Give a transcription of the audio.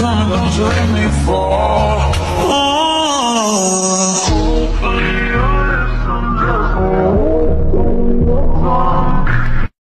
time don't me fall